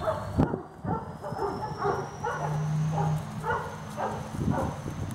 Oh.